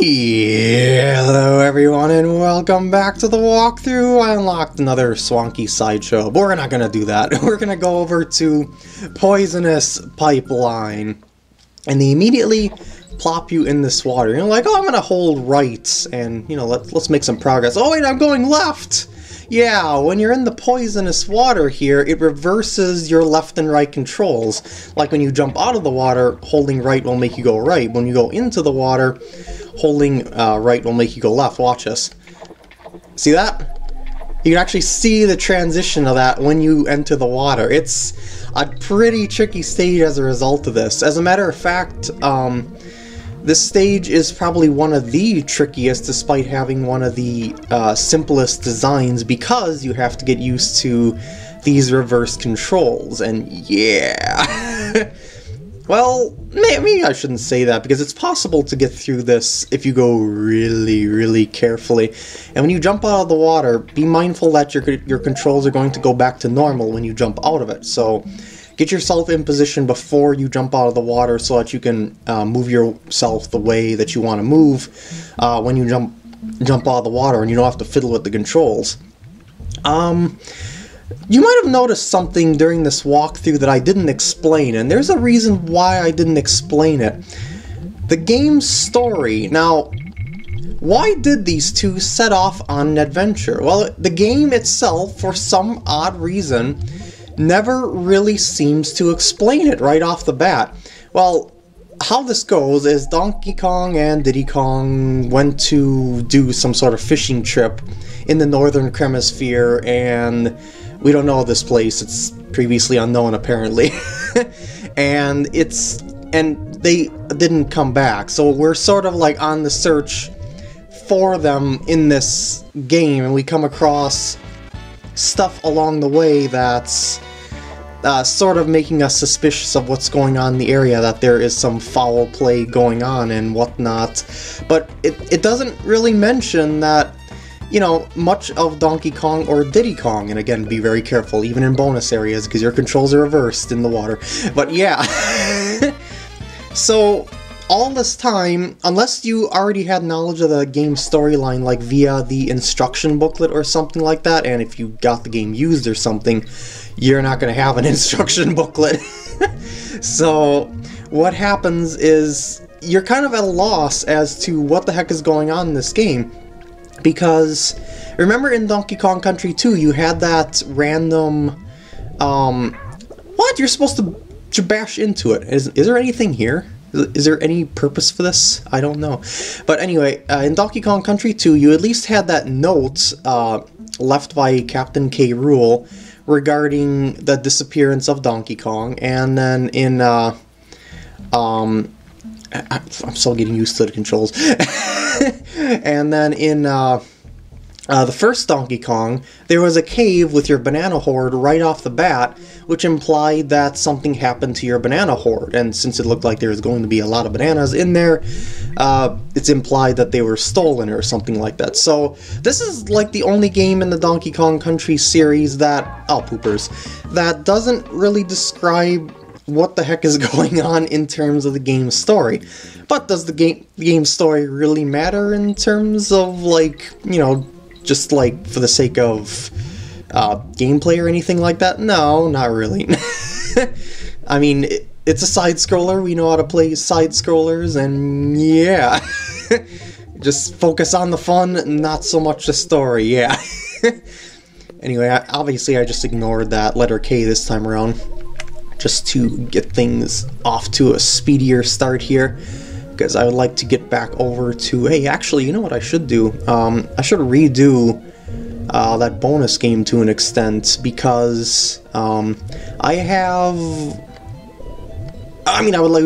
Hello everyone and welcome back to the walkthrough. I unlocked another swanky sideshow, but we're not gonna do that. We're gonna go over to Poisonous Pipeline. And they immediately plop you in this water. You're like, oh, I'm gonna hold right and, you know, let, let's make some progress. Oh wait, I'm going left! Yeah, when you're in the poisonous water here, it reverses your left and right controls. Like when you jump out of the water, holding right will make you go right. When you go into the water, holding uh, right will make you go left. Watch this. See that? You can actually see the transition of that when you enter the water. It's a pretty tricky stage as a result of this. As a matter of fact, um, this stage is probably one of the trickiest despite having one of the uh, simplest designs because you have to get used to these reverse controls, and yeah. well, maybe I shouldn't say that because it's possible to get through this if you go really, really carefully. And when you jump out of the water, be mindful that your, your controls are going to go back to normal when you jump out of it. So get yourself in position before you jump out of the water so that you can uh, move yourself the way that you want to move uh, when you jump jump out of the water and you don't have to fiddle with the controls. Um, you might have noticed something during this walkthrough that I didn't explain, and there's a reason why I didn't explain it. The game's story. Now, why did these two set off on an adventure? Well, the game itself, for some odd reason, never really seems to explain it right off the bat. Well, how this goes is Donkey Kong and Diddy Kong went to do some sort of fishing trip in the northern hemisphere, and we don't know this place. It's previously unknown, apparently. and it's and they didn't come back, so we're sort of like on the search for them in this game, and we come across stuff along the way that's uh, sort of making us suspicious of what's going on in the area, that there is some foul play going on and whatnot. But it, it doesn't really mention that, you know, much of Donkey Kong or Diddy Kong, and again, be very careful, even in bonus areas, because your controls are reversed in the water. But yeah. so, all this time, unless you already had knowledge of the game storyline, like via the instruction booklet or something like that, and if you got the game used or something, you're not going to have an instruction booklet. so, what happens is you're kind of at a loss as to what the heck is going on in this game. Because, remember in Donkey Kong Country 2, you had that random. Um, what? You're supposed to, to bash into it. Is, is there anything here? Is there any purpose for this? I don't know. But anyway, uh, in Donkey Kong Country 2, you at least had that note uh, left by Captain K. Rool regarding the disappearance of Donkey Kong, and then in uh, um, I, am still getting used to the controls, and then in uh, uh, the first Donkey Kong, there was a cave with your banana horde right off the bat, which implied that something happened to your banana horde. And since it looked like there was going to be a lot of bananas in there, uh, it's implied that they were stolen or something like that. So this is like the only game in the Donkey Kong Country series that, oh poopers, that doesn't really describe what the heck is going on in terms of the game's story. But does the game the game story really matter in terms of like, you know, just like for the sake of uh, gameplay or anything like that? No, not really. I mean, it, it's a side scroller. We know how to play side scrollers, and yeah. just focus on the fun, not so much the story, yeah. anyway, I, obviously I just ignored that letter K this time around, just to get things off to a speedier start here because I would like to get back over to, hey, actually, you know what I should do? Um, I should redo uh, that bonus game to an extent, because um, I have... I mean, I would like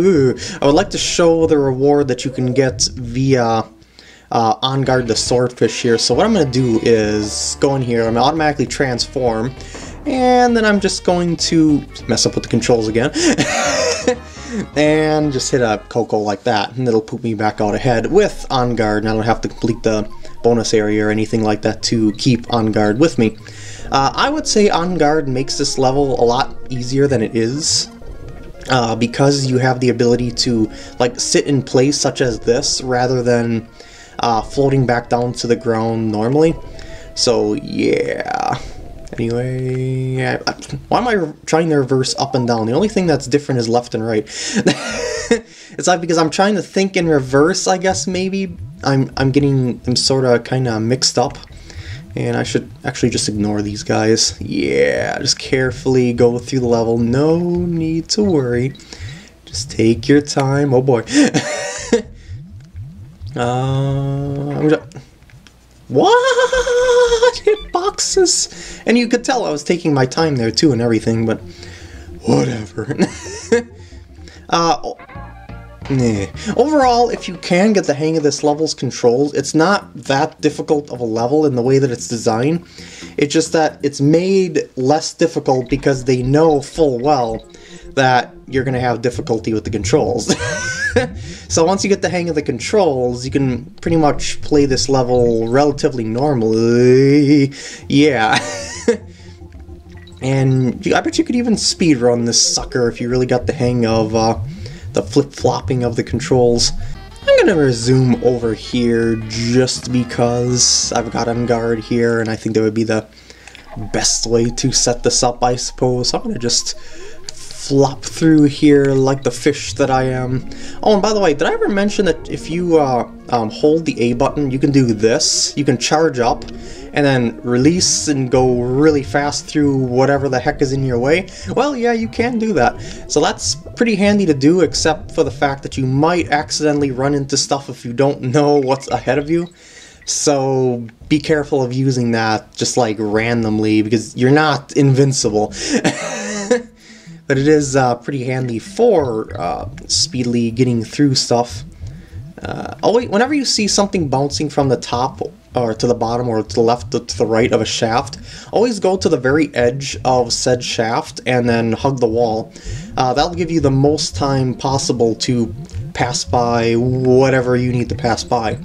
I would like to show the reward that you can get via uh, Enguarde the Swordfish here. So what I'm going to do is go in here, I'm going to automatically transform, and then I'm just going to mess up with the controls again. and just hit a Koco like that, and it'll poop me back out ahead with Enguarde, and I don't have to complete the bonus area or anything like that to keep Enguarde with me. Uh, I would say Enguarde makes this level a lot easier than it is. uh, because you have the ability to like sit in place such as this rather than uh, floating back down to the ground normally. So yeah. Anyway, I, I, why am I trying to reverse up and down? The only thing that's different is left and right. it's like because I'm trying to think in reverse. I guess maybe I'm I'm getting them sort of kind of mixed up. And I should actually just ignore these guys. Yeah, just carefully go through the level. No need to worry. Just take your time. Oh boy. uh, what? Hitboxes? And you could tell I was taking my time there too and everything, but whatever. uh, Nah. Overall, if you can get the hang of this level's controls, it's not that difficult of a level in the way that it's designed. It's just that it's made less difficult because they know full well that you're going to have difficulty with the controls. so once you get the hang of the controls, you can pretty much play this level relatively normally. Yeah. and I bet you could even speedrun this sucker if you really got the hang of uh, the flip-flopping of the controls. I'm gonna resume over here just because I've got Enguarde here and I think that would be the best way to set this up I suppose. So I'm gonna just flop through here like the fish that I am. Oh, and by the way, did I ever mention that if you uh, um, hold the A button, you can do this. You can charge up and then release and go really fast through whatever the heck is in your way. Well, yeah, you can do that. So that's pretty handy to do, except for the fact that you might accidentally run into stuff if you don't know what's ahead of you. So be careful of using that just like randomly because you're not invincible. but it is uh, pretty handy for uh, speedily getting through stuff. Uh, whenever you see something bouncing from the top or to the bottom or to the left to the right of a shaft, always go to the very edge of said shaft and then hug the wall. Uh, that'll give you the most time possible to pass by whatever you need to pass by.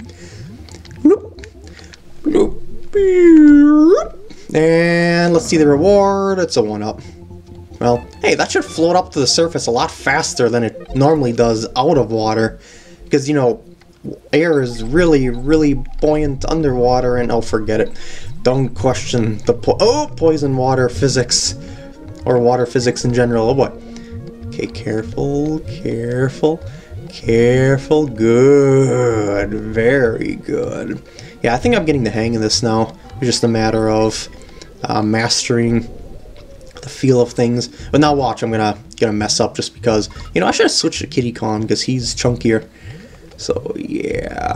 And let's see the reward. It's a 1-up. Well, hey, that should float up to the surface a lot faster than it normally does out of water. Because, you know, air is really, really buoyant underwater, and oh, forget it. Don't question the po oh poison water physics, or water physics in general. Oh boy. Okay, careful, careful, careful. Good, very good. Yeah, I think I'm getting the hang of this now. It's just a matter of uh, mastering the feel of things. But now watch, I'm gonna gonna mess up just because you know I should have switched to Kiddy Kong because he's chunkier. So yeah,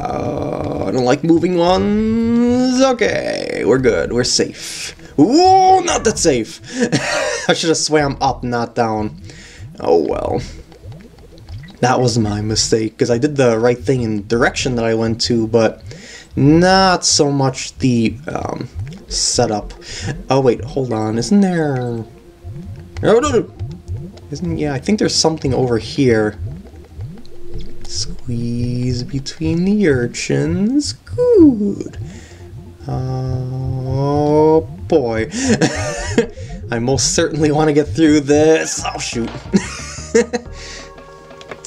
I don't like moving ones. Okay, we're good. We're safe. Ooh, not that safe. I should have swam up, not down. Oh well. That was my mistake, because I did the right thing in direction that I went to, but not so much the um, setup. Oh wait, hold on. Isn't there... No, no. Isn't... Yeah, I think there's something over here. Squeeze between the urchins. Good. Oh boy. I most certainly want to get through this. Oh shoot.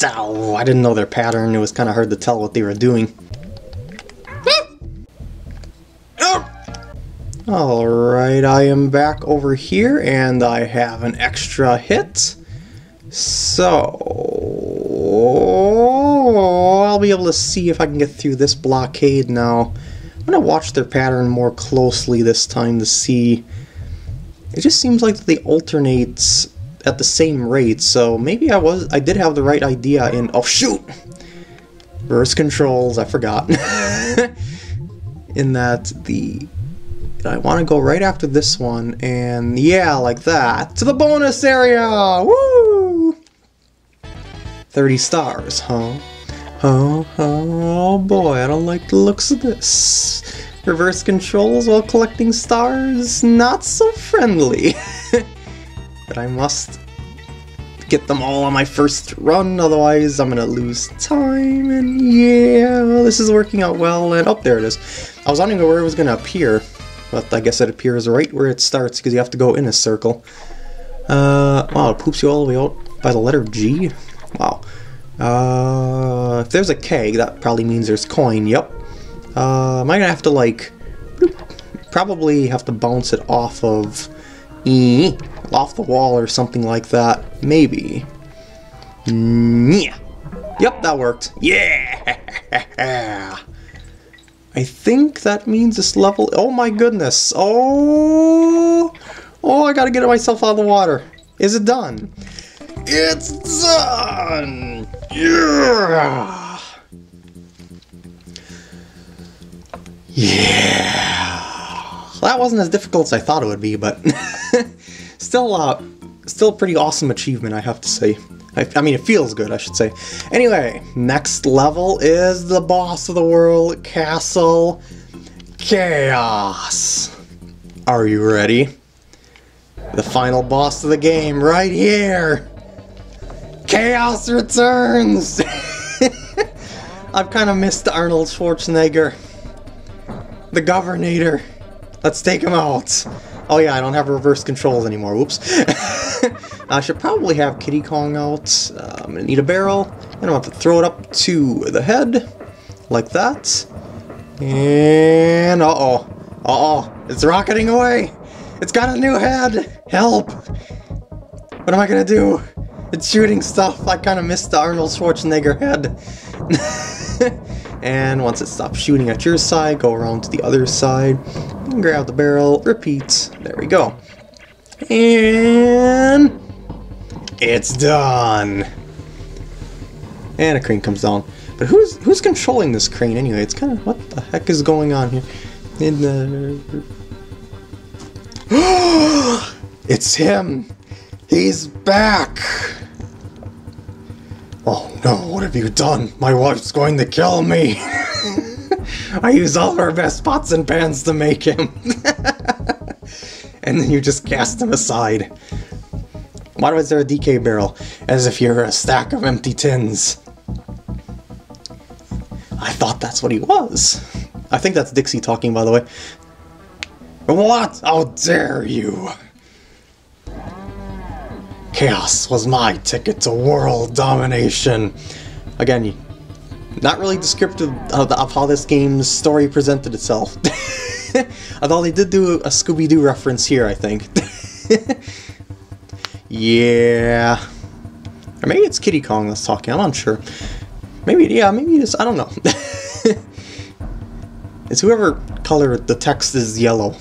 Ow, I didn't know their pattern. It was kind of hard to tell what they were doing. Alright, I am back over here and I have an extra hit. So, I'll be able to see if I can get through this blockade now. I'm going to watch their pattern more closely this time to see. It just seems like they alternate at the same rate, so maybe I was I did have the right idea in oh shoot! Reverse controls, I forgot. in that the I want to go right after this one, and yeah, like that. To the bonus area! Woo! 30 stars, huh? Oh, oh boy, I don't like the looks of this. Reverse controls while collecting stars? Not so friendly. but I must get them all on my first run, otherwise I'm gonna lose time, and yeah, this is working out well, and oh, there it is. I was wondering where it was gonna appear, but I guess it appears right where it starts because you have to go in a circle. Uh, wow, it poops you all the way out by the letter G? Wow. Uh, if there's a K, that probably means there's coin. Yep. Uh, am I gonna have to like, probably have to bounce it off of, e, off the wall or something like that. Maybe. Yeah. Yep, that worked. Yeah. I think that means this level. Oh my goodness. Oh. Oh, I gotta get myself out of the water. Is it done? It's done! Yeah! Yeah! That wasn't as difficult as I thought it would be, but still, uh, still a pretty awesome achievement, I have to say. I, I, mean, it feels good, I should say. Anyway, next level is the boss of the world, Kastle Kaos. Are you ready? The final boss of the game, right here! Kaos returns! I've kind of missed Arnold Schwarzenegger. The Governator. Let's take him out. Oh yeah, I don't have reverse controls anymore. Whoops. I should probably have Kiddy Kong out. Uh, I'm gonna need a barrel. And I'm gonna have to throw it up to the head. Like that. And uh-oh. Uh-oh. It's rocketing away. It's got a new head. Help. What am I gonna do? It's shooting stuff. I kind of missed the Arnold Schwarzenegger head. and once it stops shooting at your side, go around to the other side, grab the barrel, repeat. There we go. And it's done. And a crane comes down. But who's who's controlling this crane anyway? It's kind of what the heck is going on here? In the uh, it's him. He's back. Oh no, what have you done? My wife's going to kill me! I use all of our best pots and pans to make him. and then you just cast him aside. Why was there a DK barrel? As if you're a stack of empty tins. I thought that's what he was. I think that's Dixie talking, by the way. What? How dare you! Kaos was my ticket to world domination. Again, not really descriptive of, of how this game's story presented itself. Although they did do a Scooby-Doo reference here, I think. yeah. Or maybe it's Kiddy Kong that's talking, I'm not sure. Maybe, yeah, maybe it's, I don't know. it's whoever color the text is yellow.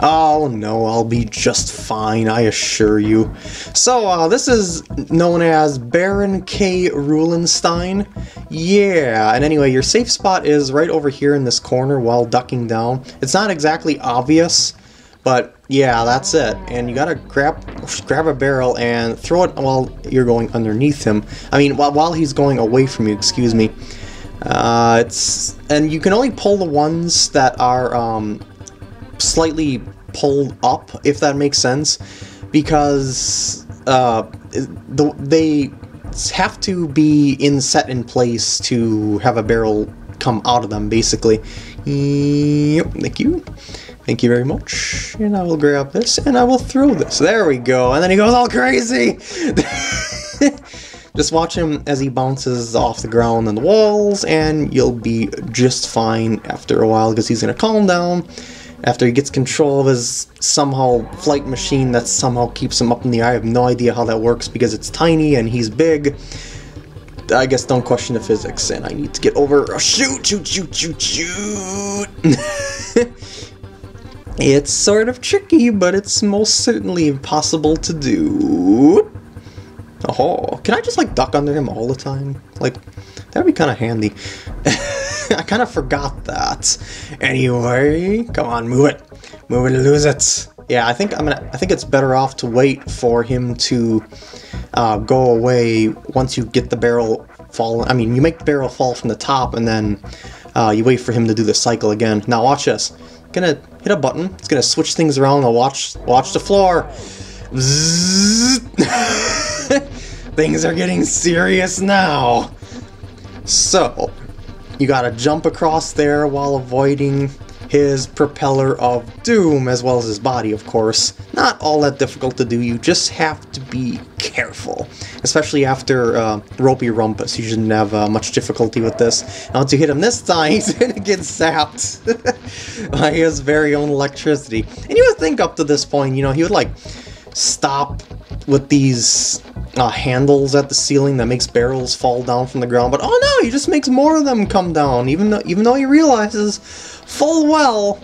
Oh no, I'll be just fine, I assure you. So, uh, this is known as Baron K. Roolenstein. Yeah, and anyway, your safe spot is right over here in this corner while ducking down. It's not exactly obvious, but yeah, that's it. And you gotta grab grab a barrel and throw it while you're going underneath him. I mean, while, while he's going away from you, excuse me. Uh, it's and you can only pull the ones that are um, slightly pulled up, if that makes sense, because uh, the, they have to be in set in place to have a barrel come out of them, basically. Yep, thank you. Thank you very much. And I will grab this and I will throw this. There we go. And then he goes all crazy. Just watch him as he bounces off the ground and the walls, and you'll be just fine after a while because he's going to calm down after he gets control of his somehow flight machine that somehow keeps him up in the air. I have no idea how that works because it's tiny and he's big. I guess don't question the physics, and I need to get over. Oh, shoot, shoot, shoot, shoot, shoot! it's sort of tricky, but it's most certainly possible to do. Oh, can I just like duck under him all the time? Like, that'd be kind of handy. I kind of forgot that. Anyway, come on, move it. Move it lose it. Yeah, I think I'm gonna. I think it's better off to wait for him to uh, go away once you get the barrel fall. I mean, you make the barrel fall from the top, and then uh, you wait for him to do the cycle again. Now watch this. I'm gonna hit a button. It's gonna switch things around. I'll watch. Watch the floor. things are getting serious now. So, you gotta jump across there while avoiding his propeller of doom, as well as his body, of course. Not all that difficult to do, you just have to be careful. Especially after uh, Ropey Rumpus, you shouldn't have uh, much difficulty with this. And once you hit him this time, he's gonna get zapped by his very own electricity. And you would think up to this point, you know, he would like stop with these uh, handles at the ceiling that makes barrels fall down from the ground, but oh no, he just makes more of them come down, even though even though he realizes full well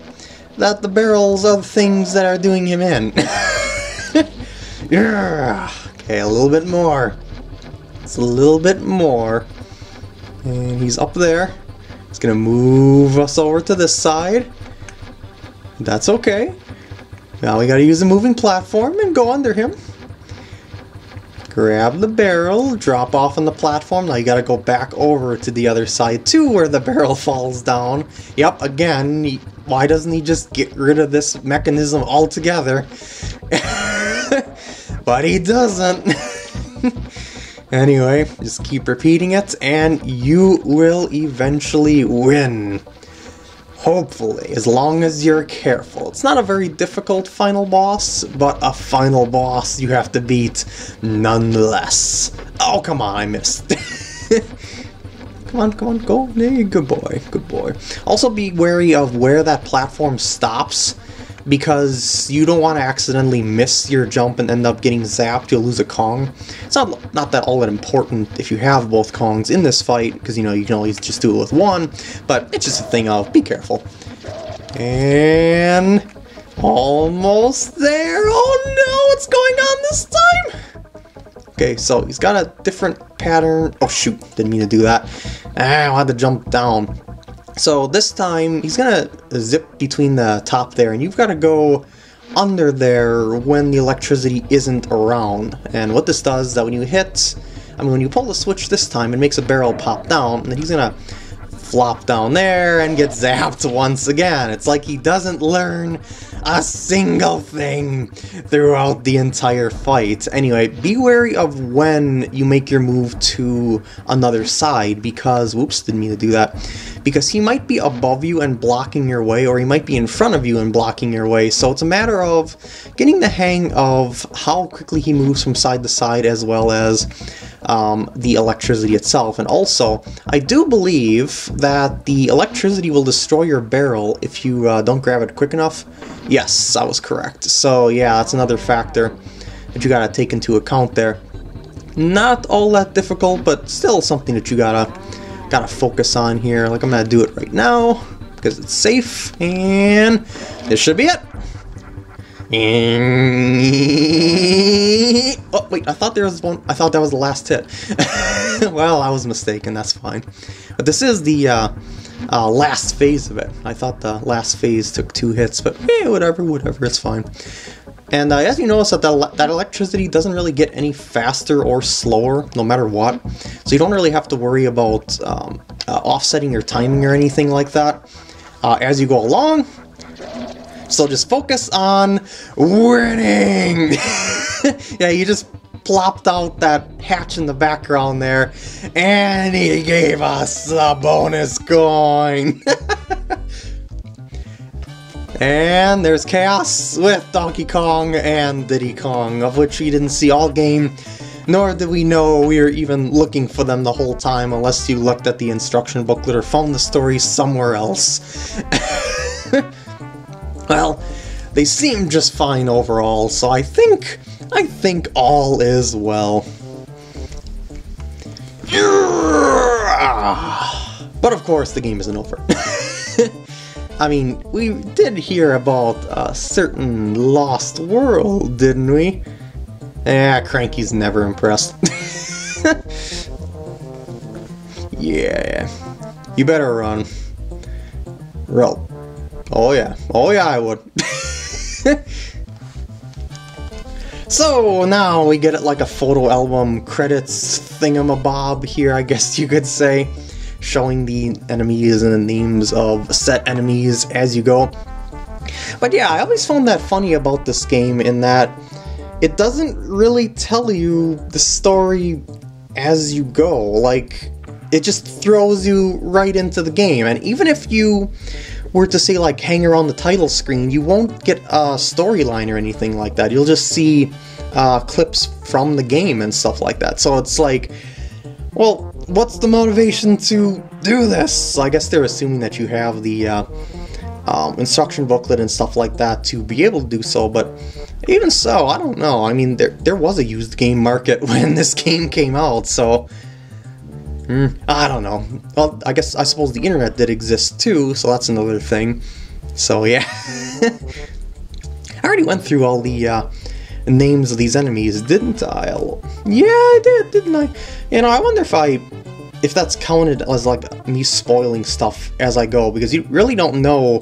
that the barrels are the things that are doing him in. yeah. Okay, a little bit more. It's a little bit more. And he's up there. He's gonna move us over to this side. That's okay. Now we gotta use a moving platform and go under him. Grab the barrel, drop off on the platform. Now you gotta go back over to the other side too where the barrel falls down. Yep, again, he, why doesn't he just get rid of this mechanism altogether? but he doesn't. anyway, just keep repeating it and you will eventually win. Hopefully, as long as you're careful. It's not a very difficult final boss, but a final boss you have to beat nonetheless. Oh, come on, I missed. come on, come on, go. Hey, good boy, good boy. Also be wary of where that platform stops because you don't want to accidentally miss your jump and end up getting zapped, you'll lose a Kong. It's not not that all that important if you have both Kongs in this fight, because you know you can always just do it with one, but it's just a thing of be careful. And almost there. Oh no, what's going on this time? Okay, so he's got a different pattern. Oh shoot, didn't mean to do that. Ah, I had to jump down. So this time, he's gonna zip between the top there, and you've got to go under there when the electricity isn't around. And what this does is that when you hit, I mean, when you pull the switch this time, it makes a barrel pop down, and then he's gonna flop down there and get zapped once again. It's like he doesn't learn a single thing throughout the entire fight. Anyway, be wary of when you make your move to another side because, whoops, didn't mean to do that. Because he might be above you and blocking your way, or he might be in front of you and blocking your way. So it's a matter of getting the hang of how quickly he moves from side to side as well as um, the electricity itself. And also, I do believe that the electricity will destroy your barrel if you uh, don't grab it quick enough. Yes, I was correct. So yeah, that's another factor that you gotta take into account there. Not all that difficult, but still something that you gotta gotta focus on here. Like I'm gonna do it right now because it's safe, and this should be it. Oh, wait, I thought there was one. I thought that was the last hit. well, I was mistaken. That's fine. But this is the uh, uh, last phase of it. I thought the last phase took two hits, but hey, whatever, whatever, it's fine. And uh, as you notice, that that electricity doesn't really get any faster or slower, no matter what. So you don't really have to worry about um, uh, offsetting your timing or anything like that. Uh, as you go along, so just focus on winning. yeah, you just plopped out that hatch in the background there, and he gave us a bonus coin. and there's Kaos with Donkey Kong and Diddy Kong, of which we didn't see all game, nor did we know we were even looking for them the whole time unless you looked at the instruction booklet or found the story somewhere else. Well, they seem just fine overall, so I think, I think all is well. But of course, the game isn't over. I mean, we did hear about a certain lost world, didn't we? Ah, Cranky's never impressed. yeah. You better run. Roll. Oh yeah. Oh yeah, I would. so now we get it like a photo album credits thingamabob here, I guess you could say, showing the enemies and the names of set enemies as you go. But yeah, I always found that funny about this game in that it doesn't really tell you the story as you go. Like, it just throws you right into the game. And even if you were to say like hang on the title screen, you won't get a storyline or anything like that. You'll just see uh, clips from the game and stuff like that. So it's like, well, what's the motivation to do this? I guess they're assuming that you have the uh, um, instruction booklet and stuff like that to be able to do so, but even so, I don't know. I mean, there, there was a used game market when this game came out, so... Mm, I don't know. Well, I guess, I suppose the internet did exist too, so that's another thing. So, yeah. I already went through all the, uh, names of these enemies, didn't I? Yeah, I did, didn't I? You know, I wonder if I if that's counted as like me spoiling stuff as I go, because you really don't know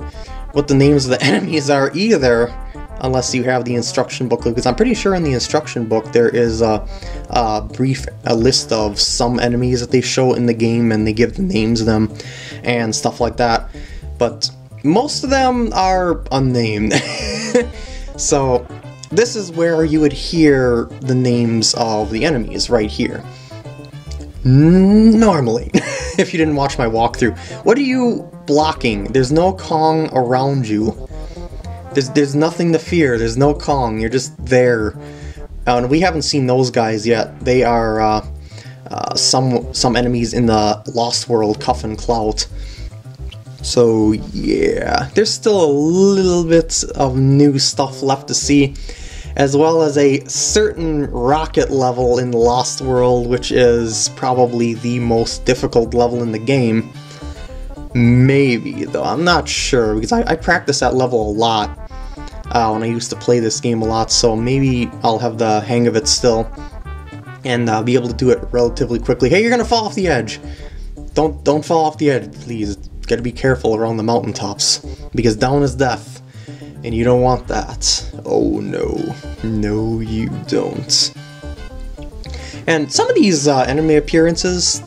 what the names of the enemies are either, unless you have the instruction booklet, because I'm pretty sure in the instruction book there is a, a, brief a list of some enemies that they show in the game and they give the names of them and stuff like that, but most of them are unnamed. so this is where you would hear the names of the enemies, right here. Normally, if you didn't watch my walkthrough. What are you blocking? There's no Kong around you. There's, there's nothing to fear, there's no Kong, you're just there. Uh, and we haven't seen those guys yet. They are uh, uh, some some enemies in the Lost World, Kuff 'n' Klout. So yeah, there's still a little bit of new stuff left to see as well as a certain rocket level in the Lost World, which is probably the most difficult level in the game. Maybe, though, I'm not sure, because I, I practice that level a lot uh, when I used to play this game a lot, so maybe I'll have the hang of it still and uh, be able to do it relatively quickly. Hey, you're gonna fall off the edge! Don't don't fall off the edge, please. Gotta be careful around the mountaintops, because down is death. And you don't want that. Oh no. No, you don't. And some of these uh, enemy appearances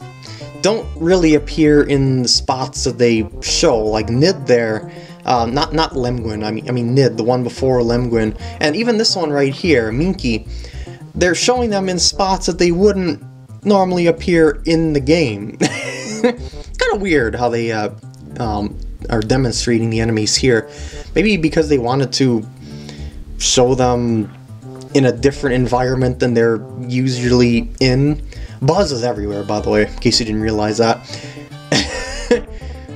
don't really appear in the spots that they show, like Nid there. Uh, not not Lemguin, I mean I mean Nid, the one before Lemguin, and even this one right here, Minkey. They're showing them in spots that they wouldn't normally appear in the game. kind of weird how they uh, um, are demonstrating the enemies here. Maybe because they wanted to show them in a different environment than they're usually in. Buzz is everywhere, by the way, in case you didn't realize that.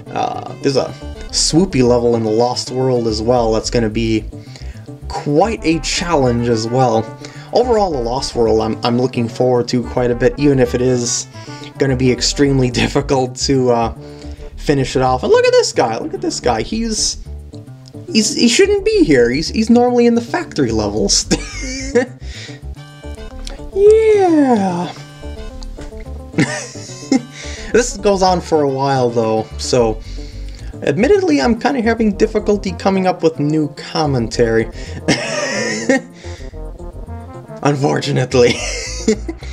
uh, there's a swoopy level in the Lost World as well that's going to be quite a challenge as well. Overall, the Lost World I'm, I'm looking forward to quite a bit, even if it is going to be extremely difficult to uh, finish it off. And look at this guy. Look at this guy. He's he's he shouldn't be here. He's he's normally in the factory levels. yeah. this goes on for a while though, so admittedly I'm kind of having difficulty coming up with new commentary. Unfortunately.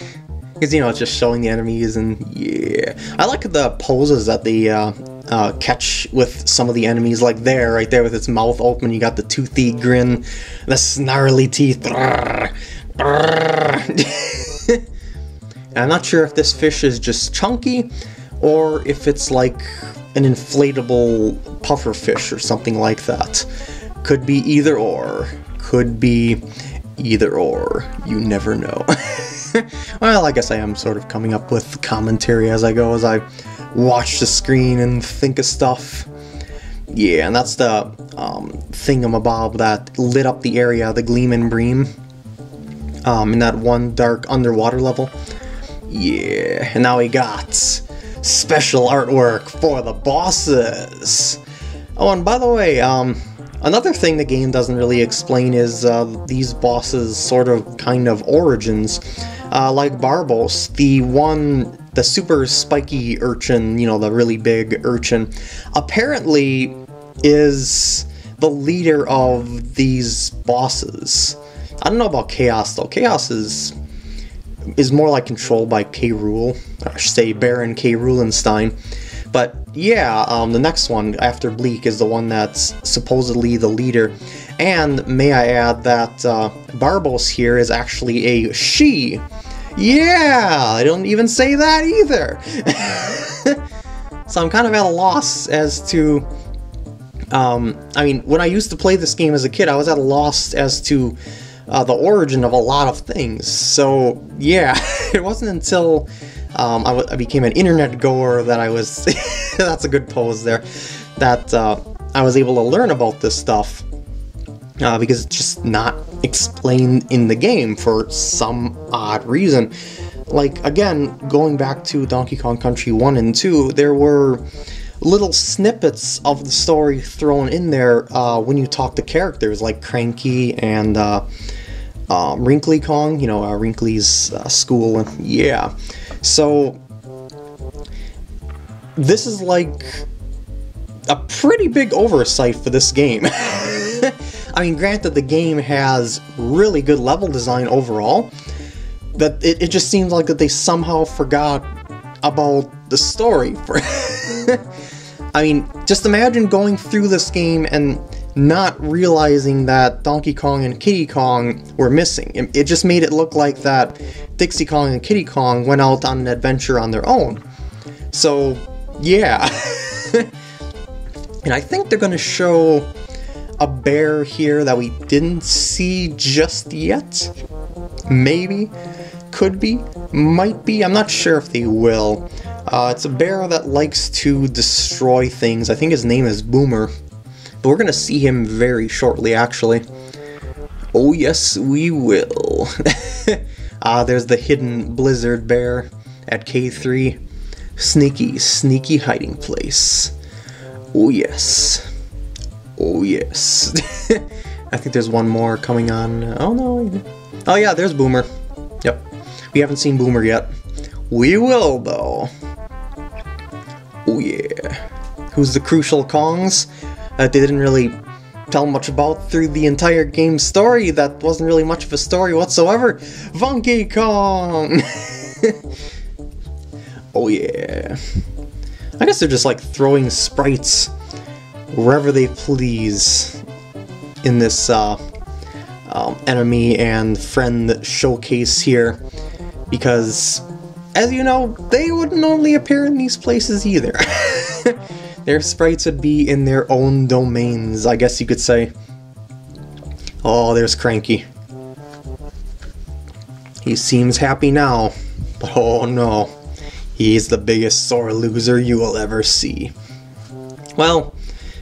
Because, you know, it's just showing the enemies and yeah. I like the poses that they uh, uh, catch with some of the enemies, like there, right there with its mouth open, you got the toothy grin, the snarly teeth. I'm not sure if this fish is just chunky or if it's like an inflatable puffer fish or something like that. Could be either or. Could be either or. You never know. well, I guess I am sort of coming up with commentary as I go, as I watch the screen and think of stuff. Yeah, and that's the um, thingamabob that lit up the area, the Gleamin' Bream, um, in that one dark underwater level. Yeah, and now we got special artwork for the bosses. Oh, and by the way, um, another thing the game doesn't really explain is uh, these bosses' sort of kind of origins uh, like Barbos, the one, the super spiky urchin, you know, the really big urchin, apparently is the leader of these bosses. I don't know about Kaos though. Kaos is is more like controlled by K. Rool, I should say Baron K. Roolenstein. But yeah, um, the next one after Bleak is the one that's supposedly the leader. And may I add that uh, Barbos here is actually a she. Yeah, I don't even say that either. so I'm kind of at a loss as to Um, I mean, when I used to play this game as a kid, I was at a loss as to uh, the origin of a lot of things. So, yeah, it wasn't until um, I, became an internet goer that I was. that's a good pose there. That uh, I was able to learn about this stuff uh, because it's just not explained in the game for some odd reason. Like, again, going back to Donkey Kong Country 1 and 2, there were little snippets of the story thrown in there uh, when you talk to characters like Cranky and uh, uh, Wrinkly Kong, you know, uh, Wrinkly's uh, school. Yeah. So, this is like a pretty big oversight for this game. I mean, granted, the game has really good level design overall, but it, it just seems like that they somehow forgot about the story. I mean, just imagine going through this game and not realizing that Donkey Kong and Kitty Kong were missing. It just made it look like that Dixie Kong and Kiddy Kong went out on an adventure on their own. So, yeah. and I think they're going to show a bear here that we didn't see just yet. Maybe. Could be. Might be. I'm not sure if they will. Uh, it's a bear that likes to destroy things. I think his name is Boomer. But we're going to see him very shortly, actually. Oh, yes, we will. Ah, uh, there's the hidden Blizzard Bear at K3. Sneaky, sneaky hiding place. Oh, yes. Oh, yes. I think there's one more coming on. Oh, no. Oh, yeah, there's Boomer. Yep. We haven't seen Boomer yet. We will, though. Oh, yeah. Who's the crucial Kongs? That they didn't really tell much about through the entire game story. That wasn't really much of a story whatsoever. Funky Kong! oh, yeah. I guess they're just like throwing sprites wherever they please in this uh, um, enemy and friend showcase here because as you know they wouldn't only appear in these places either their sprites would be in their own domains I guess you could say oh there's Cranky he seems happy now but oh no he's the biggest sore loser you will ever see well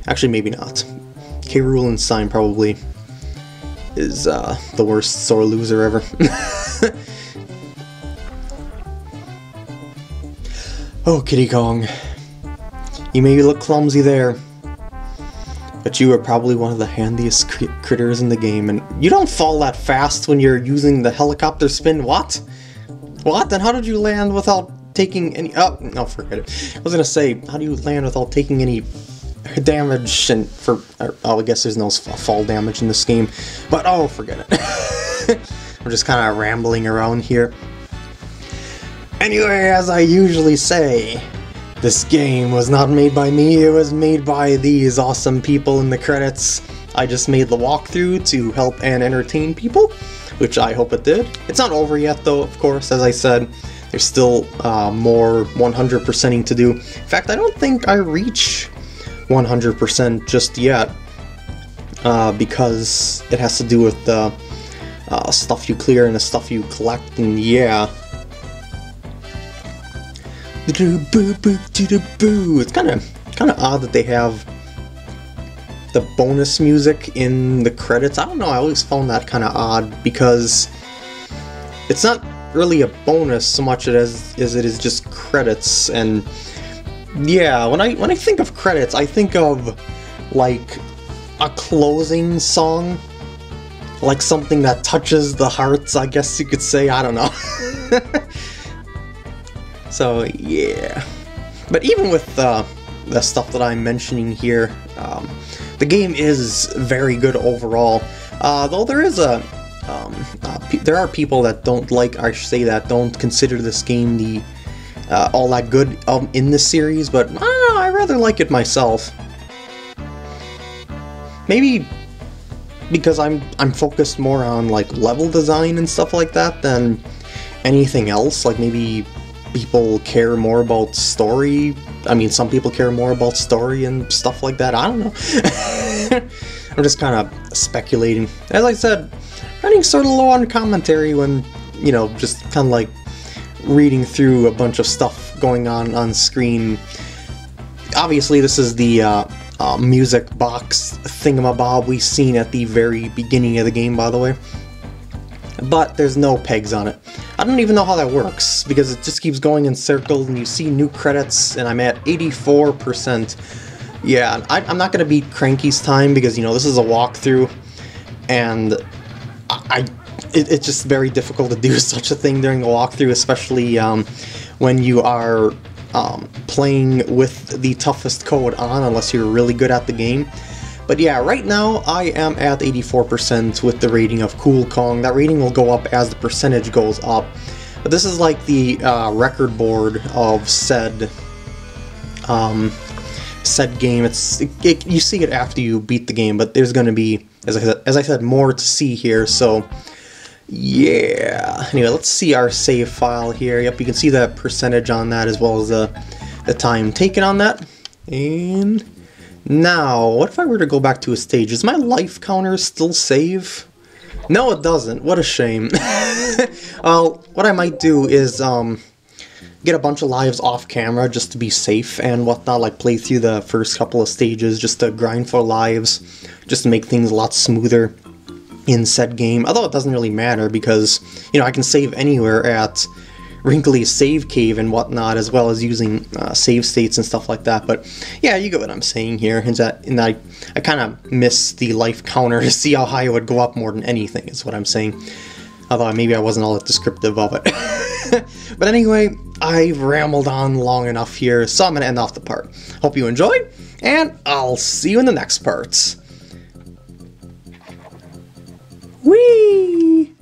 Actually, maybe not. K. And Sign probably is uh, the worst sore loser ever. oh, Kiddy Kong. You may look clumsy there, but you are probably one of the handiest cr critters in the game, and you don't fall that fast when you're using the helicopter spin. What? What? Then how did you land without taking any... Oh, no, forget it. I was gonna say, how do you land without taking any damage and for uh, oh I guess there's no fall damage in this game but oh forget it I'm just kind of rambling around here anyway as I usually say this game was not made by me it was made by these awesome people in the credits I just made the walkthrough to help and entertain people which I hope it did it's not over yet though of course as I said there's still uh, more 100%ing to do in fact I don't think I reach 100% just yet uh, because it has to do with the uh, stuff you clear and the stuff you collect and yeah. It's kind of kind of odd that they have the bonus music in the credits. I don't know, I always found that kind of odd because it's not really a bonus so much as, as it is just credits and yeah, when I when I think of credits, I think of like a closing song, like something that touches the hearts. I guess you could say. I don't know. so yeah, but even with uh, the stuff that I'm mentioning here, um, the game is very good overall. Uh, though there is a um, uh, there are people that don't like, I should say that don't consider this game the uh, all that good um, in this series, but I don't know, I rather like it myself. Maybe because I'm I'm focused more on like level design and stuff like that than anything else. Like maybe people care more about story. I mean, some people care more about story and stuff like that. I don't know. I'm just kind of speculating. As I said, running sort of low on commentary when, you know, just kind of like reading through a bunch of stuff going on on screen. Obviously, this is the uh, uh, music box thingamabob we seen at the very beginning of the game, by the way. But there's no pegs on it. I don't even know how that works, because it just keeps going in circles and you see new credits, and I'm at 84%. Yeah, I, am not going to beat Cranky's time, because, you know, this is a walkthrough, and I, it, it's just very difficult to do such a thing during a walkthrough, especially um, when you are um, playing with the toughest code on, unless you're really good at the game. But yeah, right now I am at 84% with the rating of Cool Kong. That rating will go up as the percentage goes up. But this is like the uh, record board of said um, said game. It's it, it, you see it after you beat the game, but there's going to be, as I, as I said, more to see here. So yeah. Anyway, let's see our save file here. Yep, you can see the percentage on that as well as the, the time taken on that. And now, what if I were to go back to a stage? Is my life counter still save? No, it doesn't. What a shame. well, what I might do is um, get a bunch of lives off camera just to be safe and whatnot, like play through the first couple of stages just to grind for lives, just to make things a lot smoother in said game. Although it doesn't really matter because, you know, I can save anywhere at wrinkly save cave and whatnot, as well as using uh, save states and stuff like that. But yeah, you get what I'm saying here. Is that, and I, I kind of miss the life counter to see how high it would go up more than anything, is what I'm saying. Although maybe I wasn't all that descriptive of it. but anyway, I've rambled on long enough here, so I'm to end off the part. Hope you enjoyed, and I'll see you in the next parts. Whee!